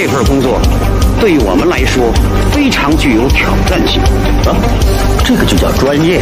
这份工作对于我们来说非常具有挑战性。啊这个就叫专业。